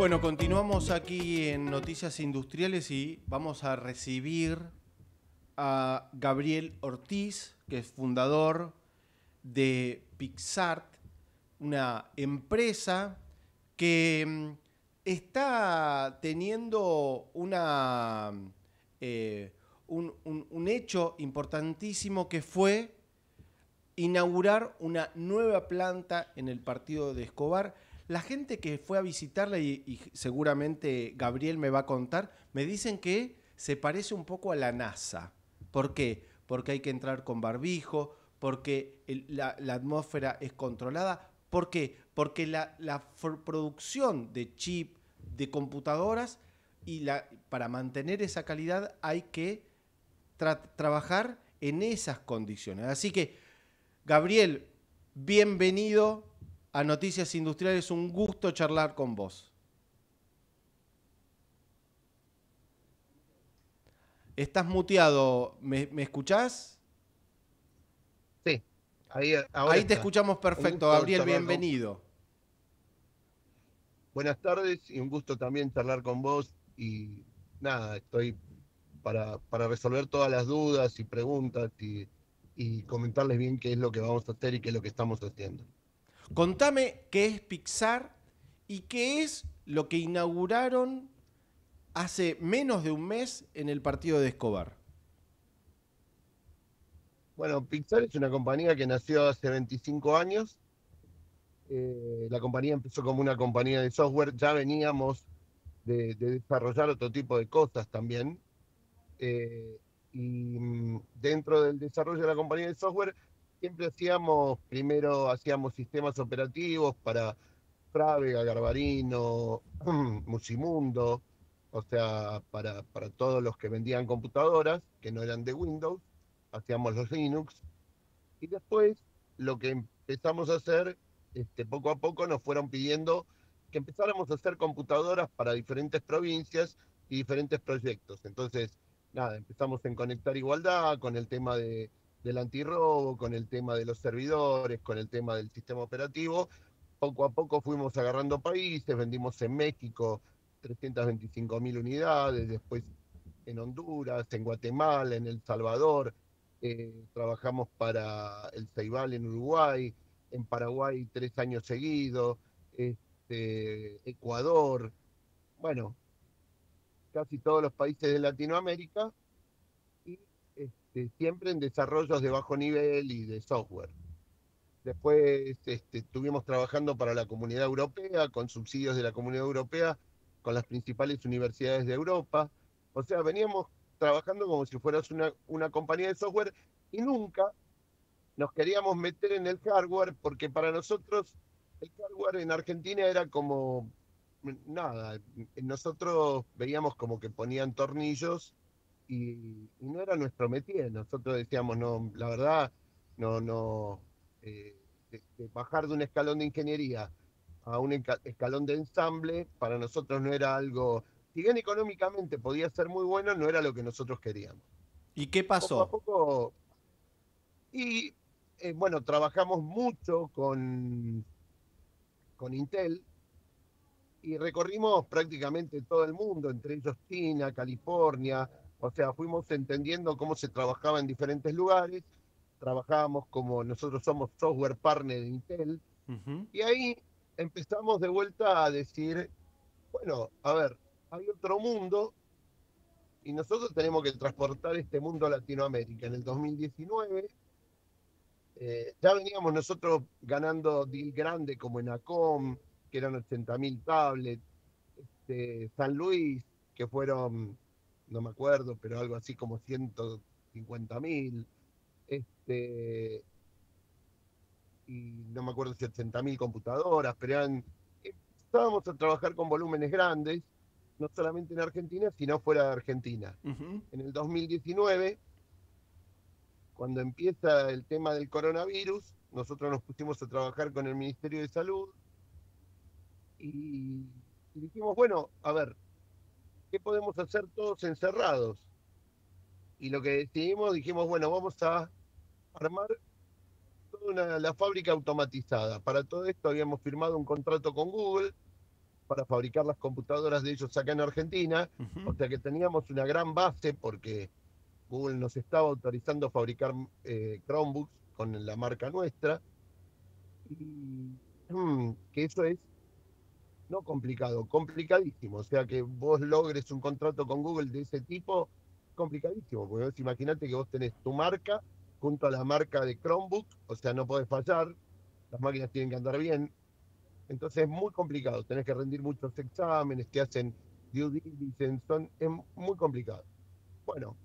Bueno, continuamos aquí en Noticias Industriales y vamos a recibir a Gabriel Ortiz, que es fundador de Pixart, una empresa que mm, está teniendo eh, un, un- un hecho importantísimo que fue inaugurar una nueva planta en el partido de Escobar. La gente que fue a visitarla, y, seguramente Gabriel me va a contar, me dicen que se parece un poco a la NASA. ¿Por qué? Porque hay que entrar con barbijo, porque la, atmósfera es controlada. ¿Por qué? Porque la, producción de chip, de computadoras, y para mantener esa calidad hay que tra- trabajar en esas condiciones. Así que, Gabriel, bienvenido a Noticias Industriales. Un gusto charlar con vos. Estás muteado. ¿Me, me escuchás? Sí, ahí, ahora Ahí te escuchamos perfecto, Gabriel. Bienvenido. Buenas tardes y un gusto también charlar con vos. Y nada, estoy para, para resolver todas las dudas y preguntas y, y comentarles bien qué es lo que vamos a hacer y qué es lo que estamos haciendo. Contame qué es Pixar y qué es lo que inauguraron hace menos de un mes en el partido de Escobar. Bueno, Pixar es una compañía que nació hace 25 años. Eh, la compañía empezó como una compañía de software. Ya veníamos de, de desarrollar otro tipo de cosas también. Eh, y mm, dentro del desarrollo de la compañía de software, siempre hacíamos, primero hacíamos sistemas operativos para Frávega, Garbarino, Musimundo, o sea, para, para todos los que vendían computadoras que no eran de Windows, hacíamos los Linux. Y después lo que empezamos a hacer, este, poco a poco nos fueron pidiendo que empezáramos a hacer computadoras para diferentes provincias y diferentes proyectos. Entonces, nada, empezamos en conectar igualdad con el tema de, del antirrobo, con el tema de los servidores, con el tema del sistema operativo. Poco a poco fuimos agarrando países, vendimos en México 325 mil unidades, después en Honduras, en Guatemala, en El Salvador, eh, trabajamos para el Ceibal en Uruguay, en Paraguay tres años seguidos, este, Ecuador, bueno, casi todos los países de Latinoamérica este, siempre en desarrollos de bajo nivel y de software. Después este, estuvimos trabajando para la comunidad europea, con subsidios de la comunidad europea, con las principales universidades de Europa. O sea, veníamos trabajando como si fueras una, una compañía de software y nunca nos queríamos meter en el hardware porque para nosotros el hardware en Argentina era como nada, nosotros veíamos como que ponían tornillos y, y no era nuestro métier, nosotros decíamos, no, la verdad, no, no, eh, de, de bajar de un escalón de ingeniería a un escalón de ensamble, para nosotros no era algo, si bien económicamente podía ser muy bueno, no era lo que nosotros queríamos. ¿Y qué Poco a pasó? poco, y eh, bueno, trabajamos mucho con, con Intel y recorrimos prácticamente todo el mundo, entre ellos China, California, o sea, fuimos entendiendo cómo se trabajaba en diferentes lugares, trabajábamos como nosotros somos software partner de Intel, y ahí empezamos de vuelta a decir, bueno, a ver, hay otro mundo y nosotros tenemos que transportar este mundo a Latinoamérica. En el 2019 eh, ya veníamos nosotros ganando deal grande como en ACOM, que eran 80.000 tablets, este, San Luis, que fueron, no me acuerdo, pero algo así como 150.000, este, y no me acuerdo si 80.000 computadoras, pero eran, empezábamos a trabajar con volúmenes grandes, no solamente en Argentina, sino fuera de Argentina. En el 2019, cuando empieza el tema del coronavirus, nosotros nos pusimos a trabajar con el Ministerio de Salud y, y dijimos, bueno, a ver, ¿qué podemos hacer todos encerrados? Y lo que decidimos, dijimos, bueno, vamos a armar toda una- la fábrica automatizada. Para todo esto habíamos firmado un contrato con Google para fabricar las computadoras de ellos acá en Argentina. O sea que teníamos una gran base porque Google nos estaba autorizando fabricar eh, Chromebooks con la marca nuestra. Y mm, que eso es no complicado, complicadísimo. O sea que vos logres un contrato con Google de ese tipo, complicadísimo. Porque vos imaginate que vos tenés tu marca junto a la marca de Chromebook, o sea, no podés fallar, las máquinas tienen que andar bien, entonces es muy complicado, tenés que rendir muchos exámenes, te hacen due diligence, es muy complicado. Bueno,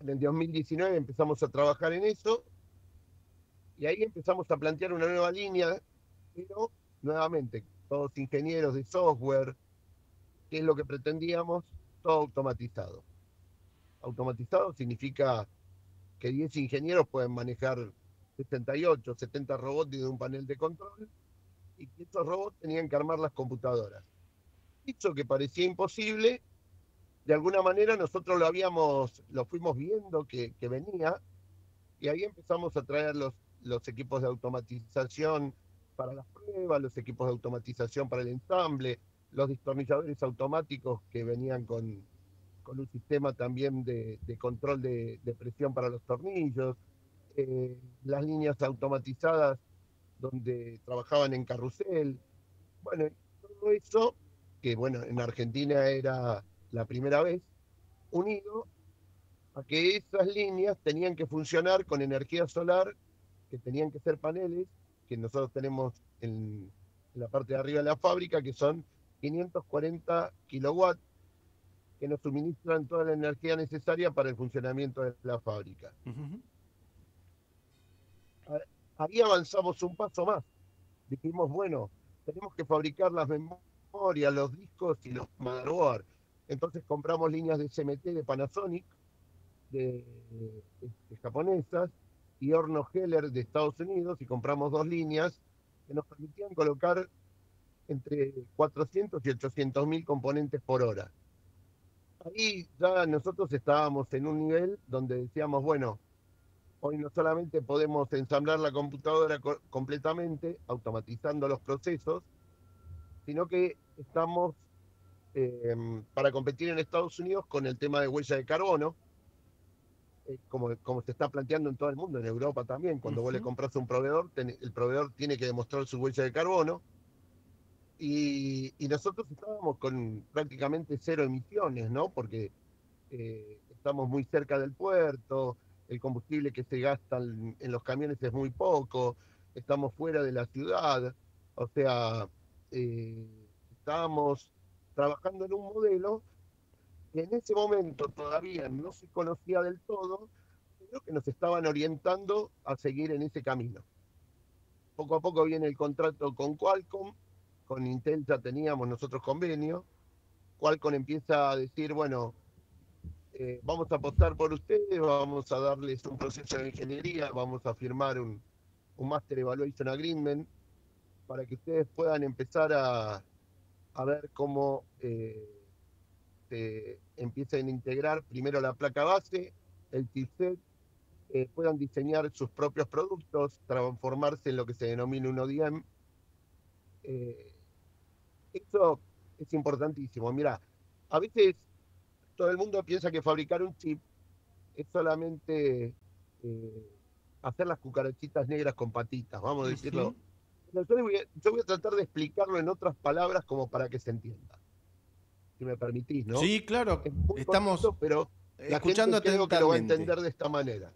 en el 2019 empezamos a trabajar en eso y ahí empezamos a plantear una nueva línea, pero nuevamente, todos ingenieros de software, ¿qué es lo que pretendíamos? Todo automatizado. Automatizado significa que 10 ingenieros pueden manejar 68, 70 robots desde un panel de control y que esos robots tenían que armar las computadoras. Eso que parecía imposible, de alguna manera nosotros lo habíamos, lo fuimos viendo que, venía, y ahí empezamos a traer los, los equipos de automatización para las pruebas, los equipos de automatización para el ensamble, los destornilladores automáticos que venían con, con un sistema también de, control de, presión para los tornillos, eh, las líneas automatizadas donde trabajaban en carrusel. Bueno, todo eso, que bueno, en Argentina era la primera vez, unido a que esas líneas tenían que funcionar con energía solar, que tenían que ser paneles, que nosotros tenemos en, la parte de arriba de la fábrica, que son 540 kilowatts, que nos suministran toda la energía necesaria para el funcionamiento de la fábrica ahí avanzamos un paso más. Dijimos, bueno, tenemos que fabricar las memorias, los discos y los motherboard. Entonces compramos líneas de CMT de Panasonic, de, japonesas, y horno Heller de Estados Unidos, y compramos dos líneas que nos permitían colocar entre 400 y 800 mil componentes por hora. Ahí ya nosotros estábamos en un nivel donde decíamos, bueno, Hoy no solamente podemos ensamblar la computadora completamente, automatizando los procesos, sino que estamos em, para competir en Estados Unidos con el tema de huella de carbono, eh, como, como se está planteando en todo el mundo, en Europa también. Cuando vos le compras a un proveedor, el proveedor tiene que demostrar su huella de carbono. Y, nosotros estábamos con prácticamente cero emisiones, ¿no? Porque eh, estamos muy cerca del puerto, el combustible que se gasta en, los camiones es muy poco, estamos fuera de la ciudad, o sea, eh, estábamos trabajando en un modelo que en ese momento todavía no se conocía del todo, pero que nos estaban orientando a seguir en ese camino. Poco a poco viene el contrato con Qualcomm, con Intel teníamos nosotros convenio, Qualcomm empieza a decir, bueno, eh, vamos a apostar por ustedes, vamos a darles un proceso de ingeniería, vamos a firmar un, Master Evaluation Agreement para que ustedes puedan empezar a, ver cómo eh, se empiecen a integrar primero la placa base, el chipset, eh, puedan diseñar sus propios productos, transformarse en lo que se denomina un ODM. eso es importantísimo. Mira, a veces todo el mundo piensa que fabricar un chip es solamente eh, hacer las cucarachitas negras con patitas, vamos a decirlo. yo, voy a, tratar de explicarlo en otras palabras como para que se entienda. Si me permitís, ¿no? Sí, claro. Estamos pero escuchando la gente que lo va a entender de esta manera.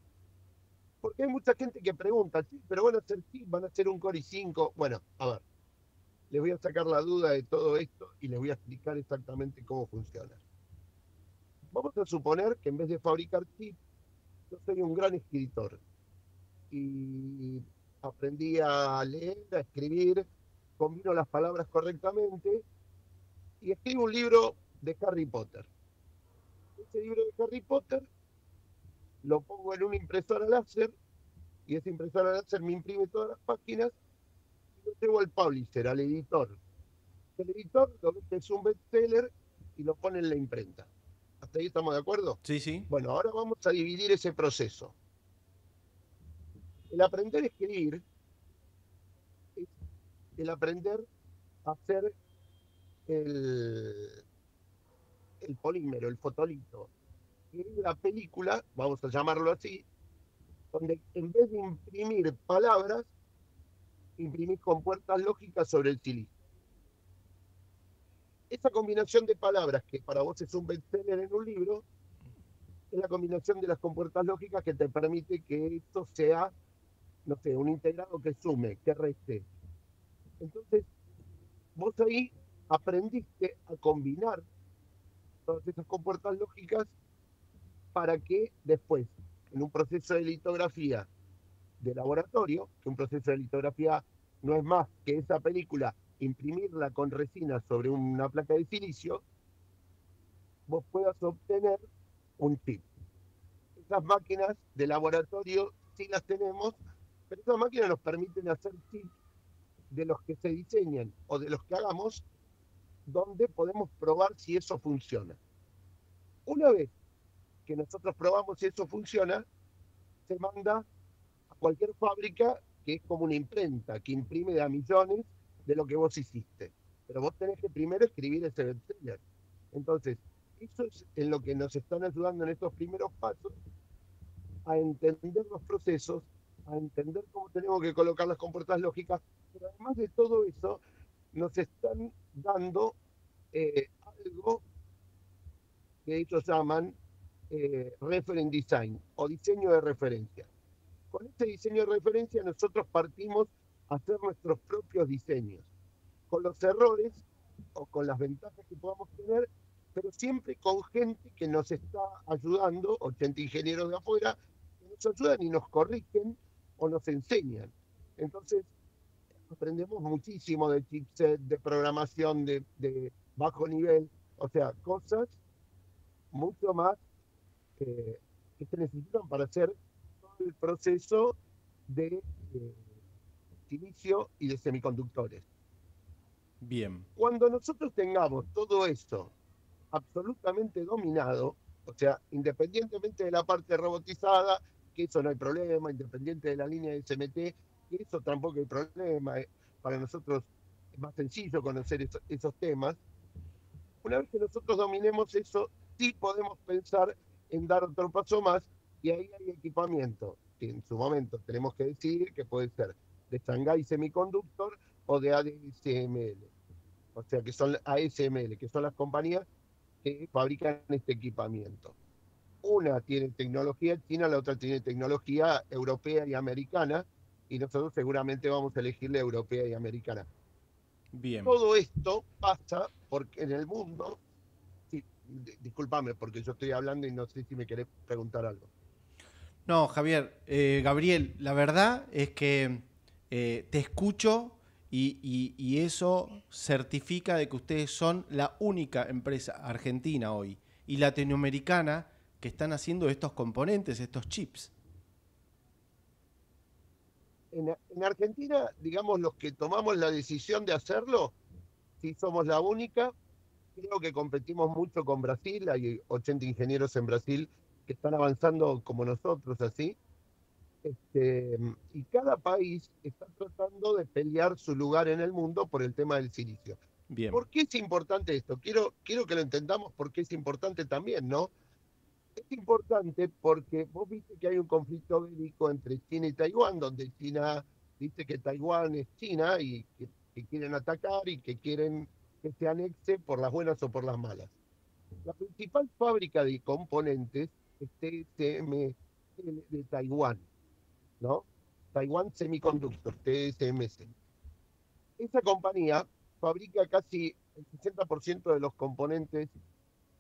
Porque hay mucha gente que pregunta, sí, pero van a hacer chip, van a hacer un Core i5. Bueno, a ver, les voy a sacar la duda de todo esto y les voy a explicar exactamente cómo funciona. Vamos a suponer que en vez de fabricar chips, yo soy un gran escritor. Y aprendí a leer, a escribir, combino las palabras correctamente y escribo un libro de Harry Potter. Ese libro de Harry Potter lo pongo en una impresora láser y esa impresora láser me imprime todas las páginas y lo llevo al publisher, al editor. El editor lo que es un bestseller y lo pone en la imprenta. ¿Hasta ahí estamos de acuerdo? Sí, sí. Bueno, ahora vamos a dividir ese proceso. El aprender a escribir es el aprender a hacer el, polímero, el fotolito, que es la película, vamos a llamarlo así, donde en vez de imprimir palabras, imprimís compuertas lógicas sobre el silicio. Esa combinación de palabras, que para vos es un bestseller en un libro, es la combinación de las compuertas lógicas que te permite que esto sea, no sé, un integrado que sume, que reste. Entonces, vos ahí aprendiste a combinar todas esas compuertas lógicas para que después, en un proceso de litografía de laboratorio, que un proceso de litografía no es más que esa película, imprimirla con resina sobre una placa de silicio, vos puedas obtener un chip. Esas máquinas de laboratorio sí las tenemos, pero esas máquinas nos permiten hacer chips de los que se diseñan o de los que hagamos, donde podemos probar si eso funciona. Una vez que nosotros probamos si eso funciona, se manda a cualquier fábrica que es como una imprenta, que imprime de a millones de lo que vos hiciste. Pero vos tenés que primero escribir ese bestseller. Entonces, eso es en lo que nos están ayudando en estos primeros pasos a entender los procesos, a entender cómo tenemos que colocar las compuertas lógicas, pero además de todo eso, nos están dando eh, algo que ellos llaman eh, referent design o diseño de referencia. Con este diseño de referencia nosotros partimos a hacer nuestros propios diseños, con los errores o con las ventajas que podamos tener, pero siempre con gente que nos está ayudando, 80 ingenieros de afuera, que nos ayudan y nos corrigen o nos enseñan. Entonces, aprendemos muchísimo de chipset, de programación de, de bajo nivel, o sea, cosas mucho más eh, que se necesitan para hacer todo el proceso de eh, silicio y de semiconductores. Bien. Cuando nosotros tengamos todo esto absolutamente dominado, o sea, independientemente de la parte robotizada, que eso no hay problema, independiente de la línea de SMT, que eso tampoco hay problema, eh, para nosotros es más sencillo conocer eso, esos temas. Una vez que nosotros dominemos eso, sí podemos pensar en dar otro paso más y ahí hay equipamiento. Que en su momento tenemos que decidir que puede ser de Shanghai Semiconductor o de ASML. O sea, que son ASML, que son las compañías que fabrican este equipamiento. Una tiene tecnología china, la otra tiene tecnología europea y americana, y nosotros seguramente vamos a elegir la europea y americana. Bien. Todo esto pasa porque en el mundo discúlpame porque yo estoy hablando y no sé si me querés preguntar algo. No, Javier, eh, Gabriel, la verdad es que eh, te escucho y, y, eso certifica de que ustedes son la única empresa argentina hoy y latinoamericana que están haciendo estos componentes, estos chips. En, en Argentina, digamos, los que tomamos la decisión de hacerlo, sí somos la única, creo que competimos mucho con Brasil, hay 80 ingenieros en Brasil que están avanzando como nosotros así. Este, y cada país está tratando de pelear su lugar en el mundo por el tema del silicio. Bien. ¿Por qué es importante esto? Quiero, quiero que lo entendamos porque es importante también, ¿no? Es importante porque vos viste que hay un conflicto bélico entre China y Taiwán, donde China dice que Taiwán es China y que quieren atacar y que quieren que se anexe por las buenas o por las malas. La principal fábrica de componentes es TSM de Taiwán, ¿no? Taiwán Semiconductor, TSMC. Esa compañía fabrica casi el 60% de los componentes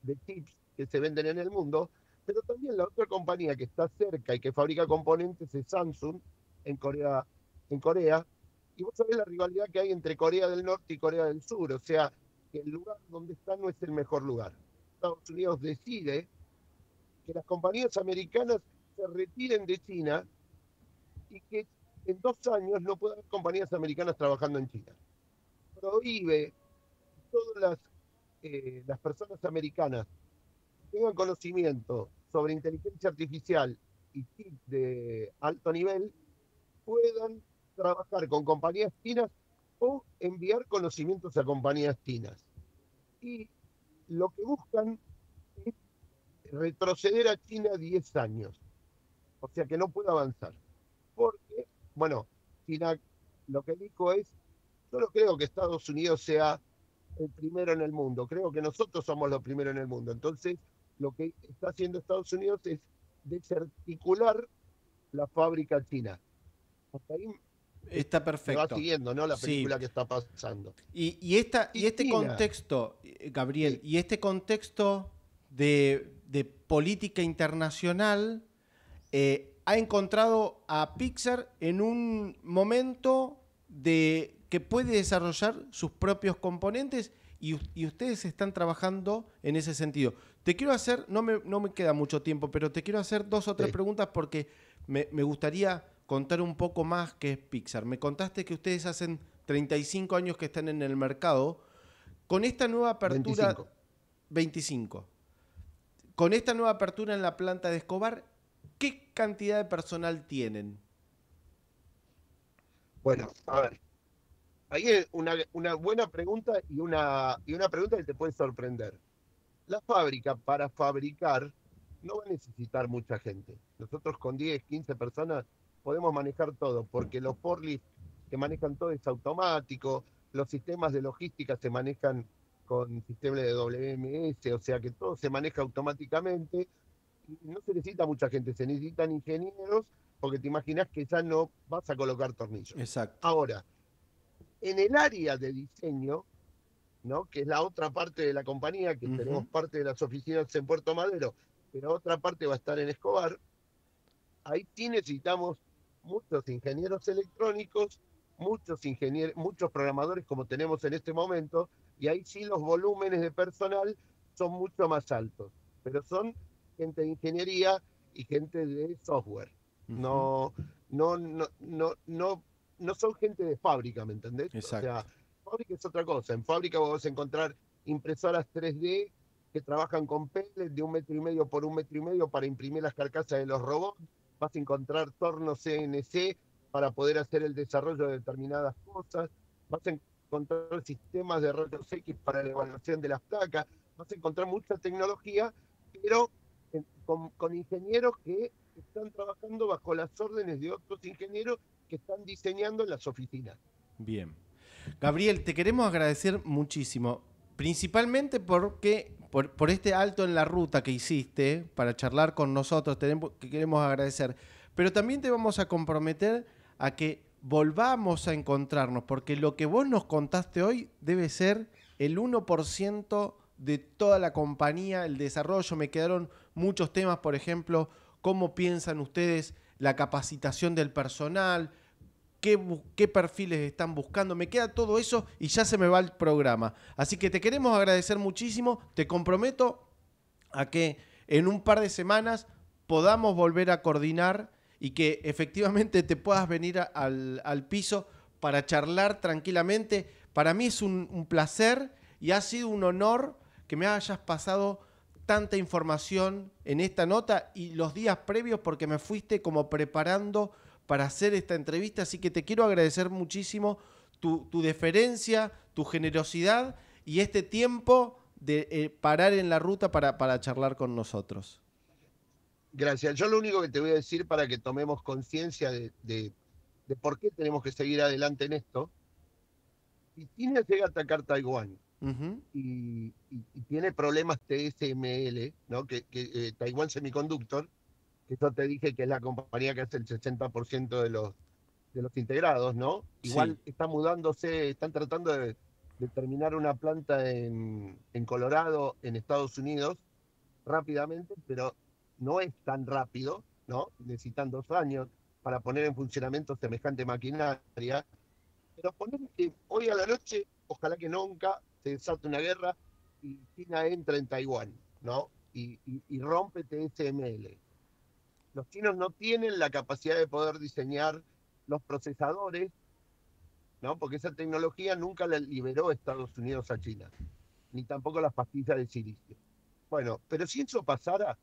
de chips que se venden en el mundo, pero también la otra compañía que está cerca y que fabrica componentes es Samsung en Corea, en Corea y vos sabés la rivalidad que hay entre Corea del Norte y Corea del Sur, o sea, que el lugar donde está no es el mejor lugar. Estados Unidos decide que las compañías americanas se retiren de China y que en dos años no pueda haber compañías americanas trabajando en China. Prohíbe todas las, eh, las personas americanas que tengan conocimiento sobre inteligencia artificial y de alto nivel puedan trabajar con compañías chinas o enviar conocimientos a compañías chinas. y lo que buscan es retroceder a China 10 años. O sea que no puede avanzar. Porque, bueno, China lo que dijo es, yo no creo que Estados Unidos sea el primero en el mundo, creo que nosotros somos los primeros en el mundo. Entonces, lo que está haciendo Estados Unidos es desarticular la fábrica china. Hasta ahí Está perfecto. va siguiendo, ¿no? La película que está pasando. Y, esta, y, este contexto, eh, Gabriel, y este contexto de, política internacional eh, ha encontrado a Pixar en un momento de que puede desarrollar sus propios componentes y, ustedes están trabajando en ese sentido. Te quiero hacer, no me, no me queda mucho tiempo, pero te quiero hacer dos o tres preguntas porque me, me gustaría contar un poco más qué es Pixar. Me contaste que ustedes hacen 35 años que están en el mercado. Con esta nueva apertura... 25. Con esta nueva apertura en la planta de Escobar, ¿qué cantidad de personal tienen? Bueno, a ver. Ahí es una, una buena pregunta y una, y una pregunta que te puede sorprender. La fábrica, para fabricar, no va a necesitar mucha gente. Nosotros con 10, 15 personas podemos manejar todo, porque los forklifts que manejan todo es automático, los sistemas de logística se manejan con sistemas de WMS, o sea que todo se maneja automáticamente. No se necesita mucha gente, se necesitan ingenieros, porque te imaginas que ya no vas a colocar tornillos. Exacto. Ahora, en el área de diseño, ¿no? que es la otra parte de la compañía, que tenemos parte de las oficinas en Puerto Madero, pero otra parte va a estar en Escobar, ahí sí necesitamos muchos ingenieros electrónicos, muchos ingenieros, muchos programadores como tenemos en este momento, y ahí sí los volúmenes de personal son mucho más altos, pero son gente de ingeniería y gente de software. No, no, no, no, no, no son gente de fábrica, ¿me entendés? Exacto. O sea, fábrica es otra cosa. En fábrica vos vas a encontrar impresoras 3D que trabajan con pellets de un metro y medio por un metro y medio para imprimir las carcasas de los robots vas a encontrar tornos CNC para poder hacer el desarrollo de determinadas cosas, vas a encontrar sistemas de rayos X para la evaluación de las placas, vas a encontrar mucha tecnología, pero con, ingenieros que están trabajando bajo las órdenes de otros ingenieros que están diseñando en las oficinas. Bien. Gabriel, te queremos agradecer muchísimo, principalmente porque por, este alto en la ruta que hiciste para charlar con nosotros, tenemos, que queremos agradecer. Pero también te vamos a comprometer a que volvamos a encontrarnos, porque lo que vos nos contaste hoy debe ser el 1% de toda la compañía, el desarrollo. Me quedaron muchos temas, por ejemplo, cómo piensan ustedes la capacitación del personal, qué, perfiles están buscando. Me queda todo eso y ya se me va el programa. Así que te queremos agradecer muchísimo. Te comprometo a que en un par de semanas podamos volver a coordinar y que efectivamente te puedas venir al, piso para charlar tranquilamente. Para mí es un, un placer y ha sido un honor que me hayas pasado tanta información en esta nota y los días previos porque me fuiste como preparando para hacer esta entrevista, así que te quiero agradecer muchísimo tu, deferencia, tu generosidad y este tiempo de eh, parar en la ruta para, para charlar con nosotros. Gracias. Yo lo único que te voy a decir para que tomemos conciencia de, por qué tenemos que seguir adelante en esto. Si China llega a atacar Taiwán y, tiene problemas TSML, ¿no? que, que eh, Taiwán Semiconductor, que yo te dije que es la compañía que hace el 60% de los, de los integrados, ¿no? Igual está mudándose, están tratando de, terminar una planta en, en, Colorado, en Estados Unidos, rápidamente, pero no es tan rápido, ¿no? Necesitan dos años para poner en funcionamiento semejante maquinaria. Pero poner que hoy a la noche, ojalá que nunca se desate una guerra y China entra en Taiwán, ¿no? Y, y, y rompe TSML los chinos no tienen la capacidad de poder diseñar los procesadores, ¿no? Porque esa tecnología nunca la liberó Estados Unidos a China, ni tampoco las pastillas de silicio. Bueno, pero si eso pasara,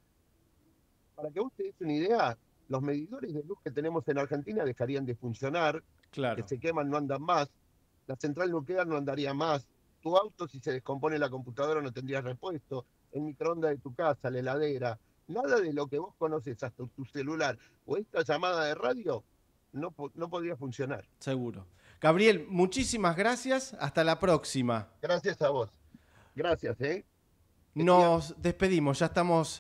para que usted te una idea, los medidores de luz que tenemos en Argentina dejarían de funcionar, claro. que se queman no andan más, la central nuclear no andaría más, tu auto, si se descompone la computadora, no tendrías repuesto, el microondas de tu casa, la heladera, nada de lo que vos conoces, hasta tu celular o esta llamada de radio, no, no podría funcionar. Seguro. Gabriel, muchísimas gracias. Hasta la próxima. Gracias a vos. Gracias, ¿eh? Nos despedimos, ya estamos